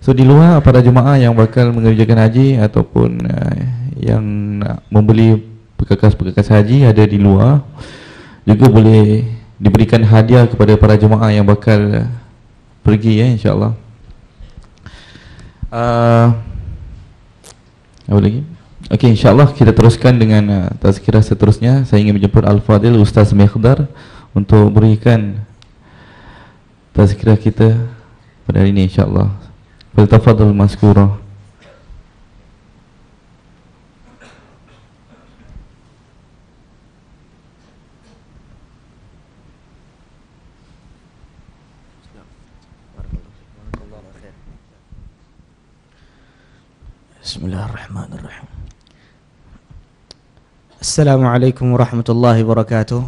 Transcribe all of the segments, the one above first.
So di luar para jemaah yang bakal mengerjakan haji ataupun uh, yang nak membeli perkakas-perkakas haji ada di luar juga boleh diberikan hadiah kepada para jemaah yang bakal pergi ya insyaallah. Uh, apa lagi? Okey insyaallah kita teruskan dengan uh, tazkirah seterusnya. Saya ingin menjemput Al-Fadil Ustaz Mikhdar untuk berikan tazkirah kita pada hari ini insyaallah. فلتفضل مذكورة بسم الله الرحمن الرحيم. السلام عليكم ورحمة الله وبركاته.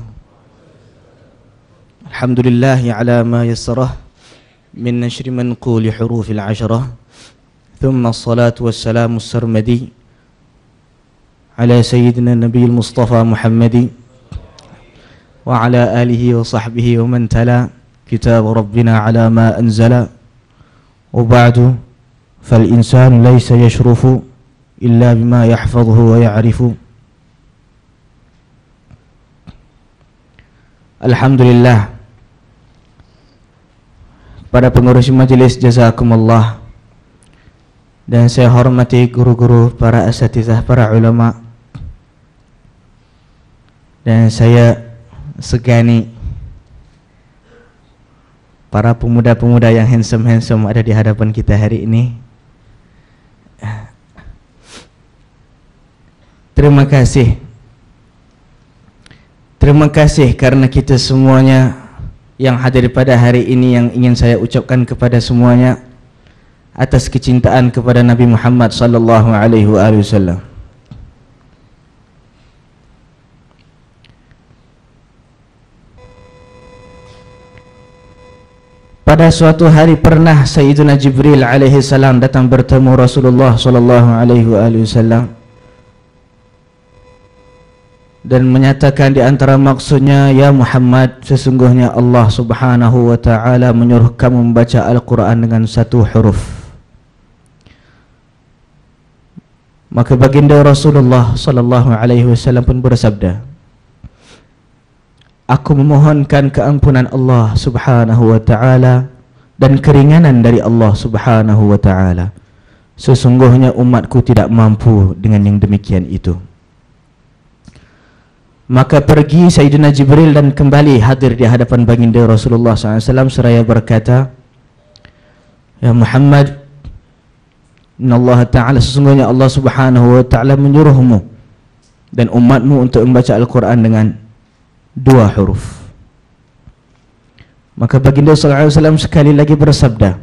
الحمد لله على ما يسره. من نشر منقول حروف العشرة ثم الصلاة والسلام السرمدي على سيدنا النبي المصطفى محمد وعلى آله وصحبه ومن تلا. كتاب ربنا على ما أنزل. وبعد فالإنسان ليس يشرف إلا بما يحفظه ويعرف. الحمد لله Para pengurus majlis jazakumullah. Dan saya hormati guru-guru, para asatizah, para ulama. Dan saya segani Para pemuda-pemuda yang handsome-handsome ada di hadapan kita hari ini. Terima kasih. Terima kasih karena kita semuanya yang hadir pada hari ini yang ingin saya ucapkan kepada semuanya atas kecintaan kepada Nabi Muhammad sallallahu alaihi wasallam. Pada suatu hari pernah Sayyidina Jibril alaihi salam datang bertemu Rasulullah sallallahu alaihi wasallam dan menyatakan di antara maksudnya ya Muhammad sesungguhnya Allah Subhanahu wa taala menyuruh kamu membaca Al-Qur'an dengan satu huruf. Maka baginda Rasulullah sallallahu alaihi wasallam pun bersabda Aku memohonkan keampunan Allah Subhanahu wa taala dan keringanan dari Allah Subhanahu wa taala. Sesungguhnya umatku tidak mampu dengan yang demikian itu Maka pergi Sayyidina Jibril dan kembali hadir di hadapan baginda Rasulullah SAW seraya berkata Ya Muhammad Inna Allah Ta'ala sesungguhnya Allah Subhanahu Wa Ta'ala menyuruhmu dan umatmu untuk membaca Al-Quran dengan dua huruf. Maka baginda SAW sekali lagi bersabda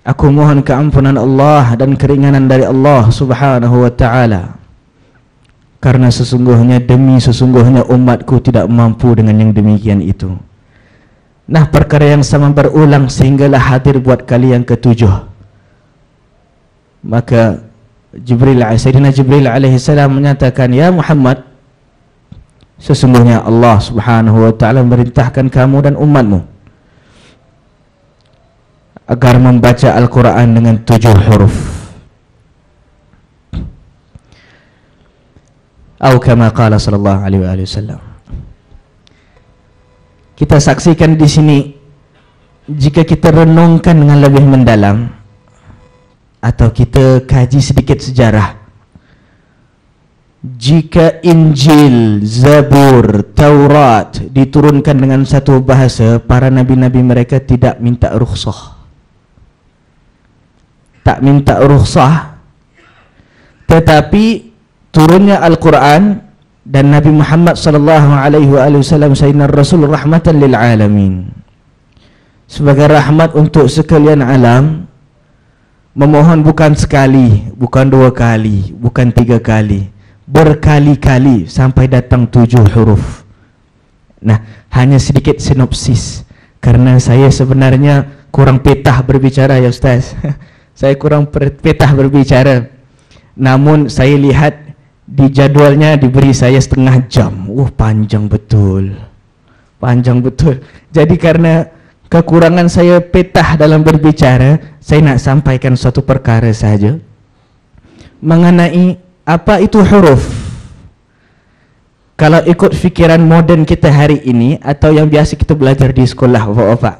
Aku mohon keampunan Allah dan keringanan dari Allah Subhanahu Wa Ta'ala karena sesungguhnya demi sesungguhnya umatku tidak mampu dengan yang demikian itu. Nah perkara yang sama berulang sehinggalah hadir buat kali yang ketujuh. Maka Jibril Sayyidina Jibril alaihi salam menyatakan ya Muhammad sesungguhnya Allah Subhanahu wa taala memerintahkan kamu dan umatmu agar membaca Al-Quran dengan tujuh huruf atau kama qala sallallahu alaihi wasallam. Kita saksikan di sini jika kita renungkan dengan lebih mendalam atau kita kaji sedikit sejarah jika Injil, Zabur, Taurat diturunkan dengan satu bahasa para nabi-nabi mereka tidak minta rukhsah. Tak minta rukhsah tetapi turunnya Al-Quran dan Nabi Muhammad sallallahu alaihi wasallam sayyidina Rasul rahmatan lil alamin. Sebagai rahmat untuk sekalian alam memohon bukan sekali, bukan dua kali, bukan tiga kali, berkali-kali sampai datang tujuh huruf. Nah, hanya sedikit sinopsis karena saya sebenarnya kurang petah berbicara ya Ustaz. saya kurang petah berbicara. Namun saya lihat di jadwalnya diberi saya setengah jam. Wah, uh, panjang betul. Panjang betul. Jadi karena kekurangan saya petah dalam berbicara, saya nak sampaikan suatu perkara sahaja mengenai apa itu huruf. Kalau ikut fikiran moden kita hari ini atau yang biasa kita belajar di sekolah bapak-bapak.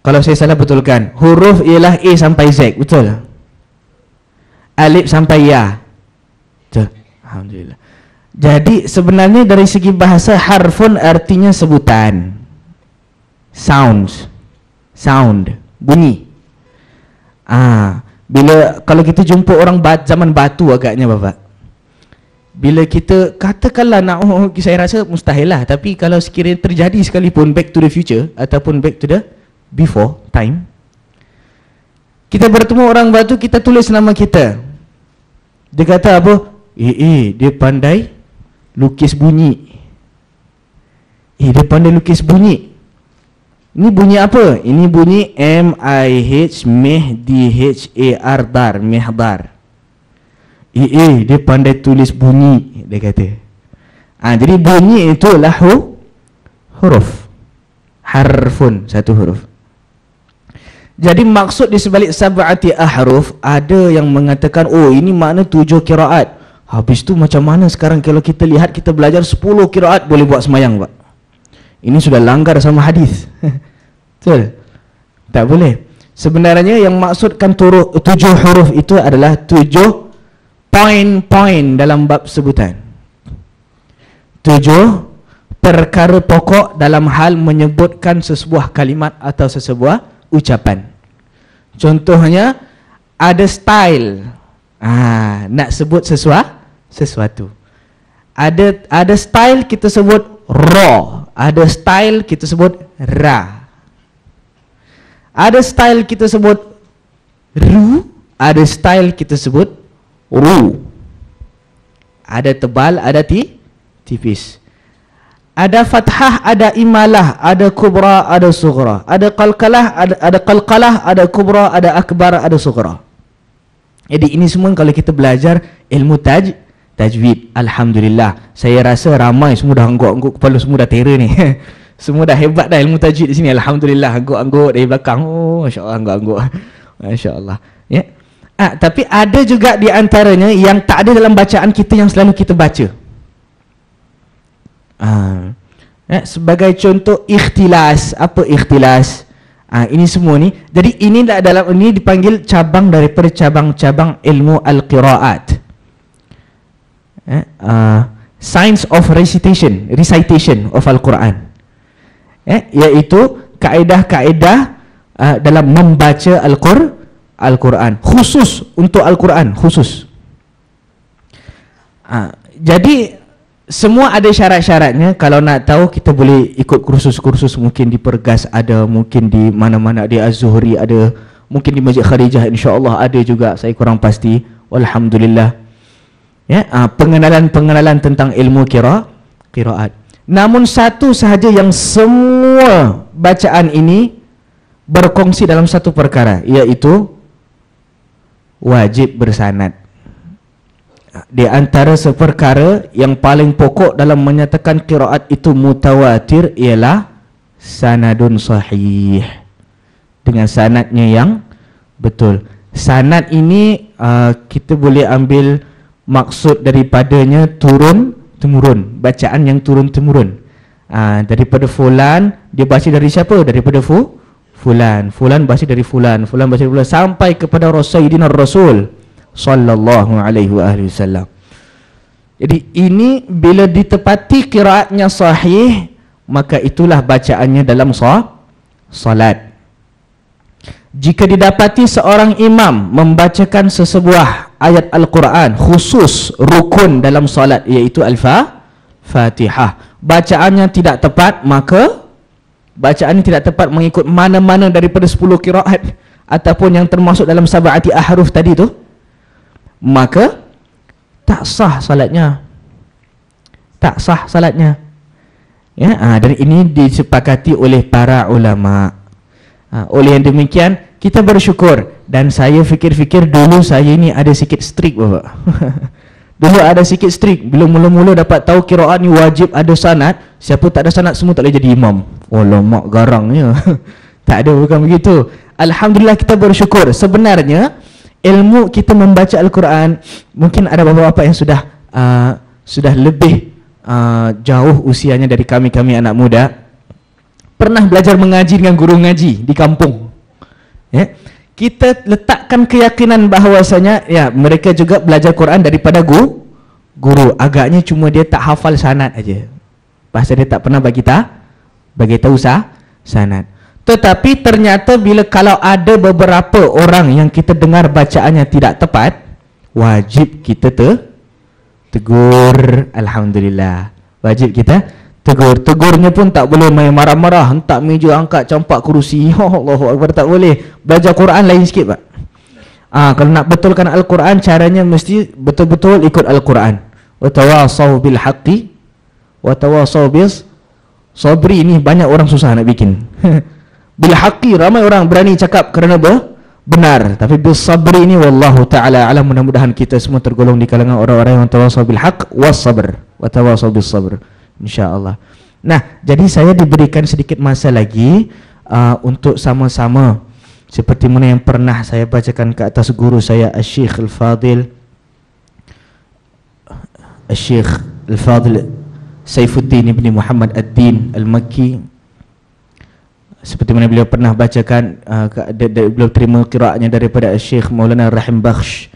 Kalau saya salah betulkan, huruf ialah A sampai Z, betul? Alif sampai Ya. Alhamdulillah. Jadi sebenarnya dari segi bahasa harfun artinya sebutan. Sounds. Sound. Bunyi. Ah bila kalau kita jumpa orang bat, zaman batu agaknya bapak. Bila kita katakanlah nak oh, saya rasa mustahil lah. Tapi kalau sekiranya terjadi sekalipun back to the future ataupun back to the before time kita bertemu orang batu kita tulis nama kita. Dia kata apa eh eh dia pandai lukis bunyi eh dia pandai lukis bunyi ini bunyi apa? Ini bunyi M I H Meh D H A R dar Mehdar. Eh, eh dia pandai tulis bunyi dia kata. Ah jadi bunyi itu lahu huruf. Harfun satu huruf. Jadi maksud di sebalik sab'ati ahruf ada yang mengatakan oh ini makna tujuh kiraat. Habis tu macam mana sekarang kalau kita lihat kita belajar sepuluh kiraat boleh buat semayang pak? Ini sudah langgar sama hadis. Betul? Tak boleh. Sebenarnya yang maksudkan turuh, tujuh huruf itu adalah tujuh poin-poin dalam bab sebutan. Tujuh perkara pokok dalam hal menyebutkan sesebuah kalimat atau sesebuah ucapan. Contohnya ada style. Ah, nak sebut sesuatu, sesuatu. Ada ada style kita sebut raw, ada style kita sebut ra. Ada style kita sebut ru, ada style kita sebut ru. Ada tebal, ada ti tipis. Ada fathah, ada imalah, ada kubra, ada sughra. Ada qalqalah, ada ada qalqalah, ada kubra, ada akbar, ada sughra. Jadi ini semua kalau kita belajar ilmu taj tajwid, alhamdulillah. Saya rasa ramai semua dah angguk-angguk kepala semua dah terror ni. Semua dah hebat dah ilmu tajwid di sini. Alhamdulillah. Angguk-angguk dari belakang. Oh, Masya Allah. Angguk-angguk. Masya Allah. Ya. Ah, tapi ada juga di antaranya yang tak ada dalam bacaan kita yang selalu kita baca. Ah. Ya, sebagai contoh ikhtilas. Apa ikhtilas? Ah, ini semua ni. Jadi ini dalam ini dipanggil cabang daripada cabang-cabang ilmu al-qiraat. Eh, uh, science of recitation, recitation of Al-Quran. Eh, iaitu kaedah-kaedah uh, dalam membaca Al-Qur'an Al-Quran. Khusus untuk Al-Quran khusus. Uh, jadi semua ada syarat-syaratnya. Kalau nak tahu kita boleh ikut kursus-kursus. Mungkin di Pergas ada mungkin di mana-mana. Di Az-Zuhri ada mungkin di Masjid Khadijah insya-Allah ada juga. Saya kurang pasti. Alhamdulillah ya uh, pengenalan-pengenalan tentang ilmu kira qiraat Namun satu sahaja yang semua bacaan ini berkongsi dalam satu perkara iaitu wajib bersanad. Di antara seperkara yang paling pokok dalam menyatakan qiraat itu mutawatir ialah sanadun sahih. Dengan sanadnya yang betul. Sanad ini uh, kita boleh ambil maksud daripadanya turun temurun. Bacaan yang turun temurun. Uh, daripada fulan dia baca dari siapa? Daripada fu fulan. Fulan baca dari fulan. Fulan baca dari fulan. Sampai kepada rasulina rasul sallallahu alaihi wasallam. Jadi ini bila ditepati qiraatnya sahih maka itulah bacaannya dalam sah salat jika didapati seorang imam membacakan sesebuah ayat Al-Quran khusus rukun dalam solat iaitu Al-Fatihah bacaannya tidak tepat maka bacaannya tidak tepat mengikut mana-mana daripada 10 kiraat ataupun yang termasuk dalam sab'ati ahruf tadi tu maka tak sah salatnya tak sah salatnya ya ha, dan ini disepakati oleh para ulama' Ha, oleh yang demikian kita bersyukur. Dan saya fikir-fikir dulu saya ini ada sikit strict bapak. Dulu ada sikit strict. Bila mula-mula dapat tahu kiraan ni wajib ada sanad Siapa tak ada sanad semua tak boleh jadi imam. Oh mak garangnya Tak ada bukan begitu. Alhamdulillah kita bersyukur. Sebenarnya Ilmu kita membaca Al-Quran Mungkin ada beberapa yang sudah uh, Sudah lebih uh, Jauh usianya dari kami-kami anak muda Pernah belajar mengaji dengan guru ngaji Di kampung. Ya. Kita letakkan keyakinan bahawasanya ya mereka juga belajar Quran daripada guru guru. Agaknya cuma dia tak hafal sanad aja pasal dia tak pernah bagi tak bagi tahu sah sanad. Tetapi ternyata bila kalau ada beberapa orang yang kita dengar bacaannya tidak tepat wajib kita te tegur. Alhamdulillah. Wajib kita Tegur, tegurnya pun tak boleh main marah-marah, hentak meja, angkat campak kerusi. Allahu akbar tak boleh. Belajar Quran lain sikit, Pak. Ah, kalau nak betulkan Al-Quran caranya mesti betul-betul ikut Al-Quran. Wa tawasaw bil haqqi wa tawasaw bis sabri ini banyak orang susah nak bikin. bil haqqi ramai orang berani cakap kerana apa? benar tapi bil sabri ini wallahu taala alam mudah-mudahan kita semua tergolong di kalangan orang-orang yang tawasaw bil haqq was sabr wa sabr insyaallah. Nah, jadi saya diberikan sedikit masa lagi uh, untuk sama-sama. Seperti mana yang pernah saya bacakan ke atas guru saya Al-Syekh Al-Fadil. Al-Syekh Al-Fadil Saifuddin Ibn Muhammad Ad-Din Al-Makki. Seperti mana beliau pernah bacakan uh, beliau terima kiraatnya daripada Al-Syekh Maulana Rahim Bakhsh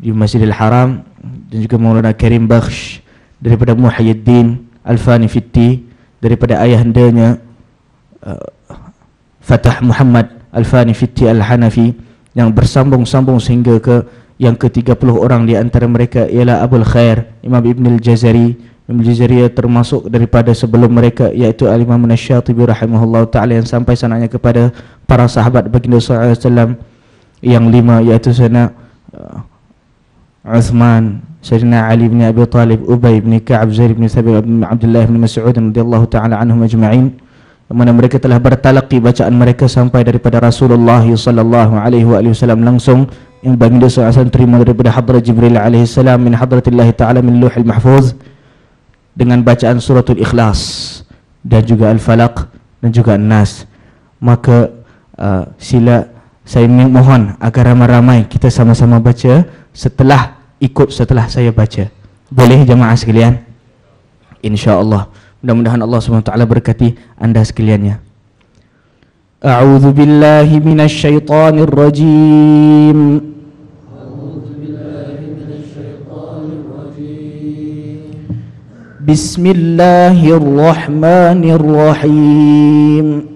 di Masjidil Haram dan juga Maulana Karim Bakhsh daripada Muhyiddin Al-Fani Fitti daripada ayahandanya uh, Fatah Muhammad Al-Fani Fitti Al-Hanafi yang bersambung-sambung sehingga ke yang ke-30 orang di antara mereka ialah Abul Khair Imam Ibn Al-Jazari. Imam Al-Jazari termasuk daripada sebelum mereka iaitu Al-Imam Nasyatibi rahimahullah ta'ala yang sampai sananya kepada para sahabat baginda SAW yang lima iaitu sana uh, Uthman Sayyidina Ali bin Abi Talib, Ubay bin Ka'ab, Zaid bin Thabit, Abdullah bin Mas'ud radhiyallahu taala anhum ajma'in. Mana mereka telah bertalaqi bacaan mereka sampai daripada Rasulullah sallallahu alaihi wasallam langsung yang baginda sallallahu terima daripada hadrat Jibril alaihi salam min hadratillah taala min Lauhil Mahfuz dengan bacaan suratul Ikhlas dan juga Al-Falaq dan juga An-Nas. Maka uh, sila saya mohon agar ramai-ramai kita sama-sama baca setelah ikut setelah saya baca. Boleh jemaah sekalian? InsyaAllah. Mudah-mudahan Allah SWT berkati anda sekaliannya. A'udhu billahi minas syaitanir rajim. Bismillahirrahmanirrahim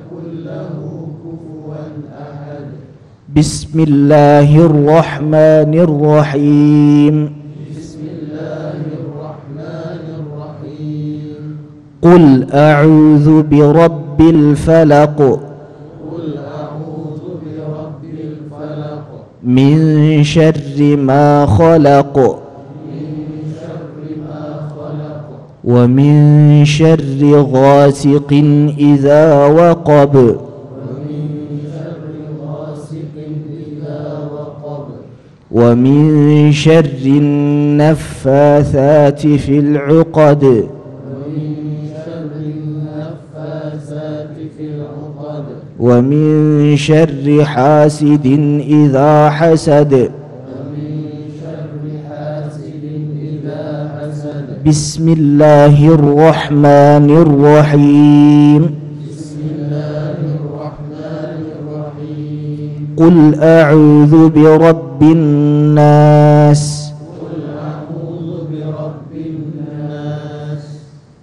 بسم الله الرحمن الرحيم بسم الله الرحمن الرحيم قل أعوذ برب الفلق قل أعوذ برب الفلق من شر ما خلق من شر ما خلق ومن شر غاسق إذا وقب ومن النفاثات في العقد. ومن شر حاسد إذا حسد. بسم الله الرحمن الرحيم. قل أعوذ برب الناس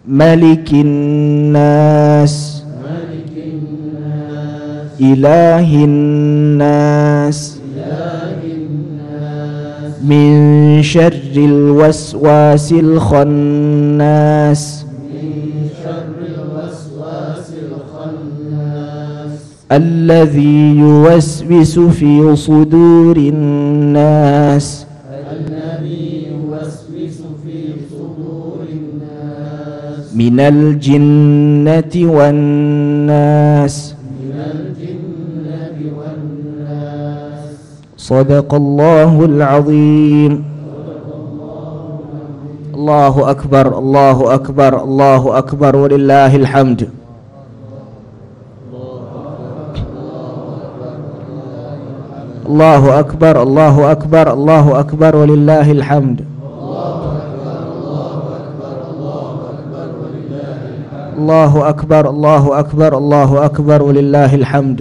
ملك الناس إله الناس من شر الوسواس الخناس الذي يوسوس في صدور الناس. من الجنة والناس. صدق الله العظيم. الله أكبر الله أكبر الله أكبر ولله الحمد. الله أكبر الله أكبر الله أكبر ولله الحمد. الله أكبر الله أكبر الله أكبر ولله الحمد.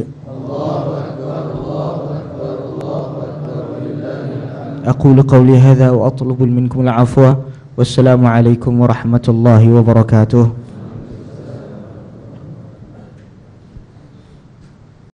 أقول قولي هذا وأطلب منكم العفو. والسلام عليكم ورحمة الله وبركاته.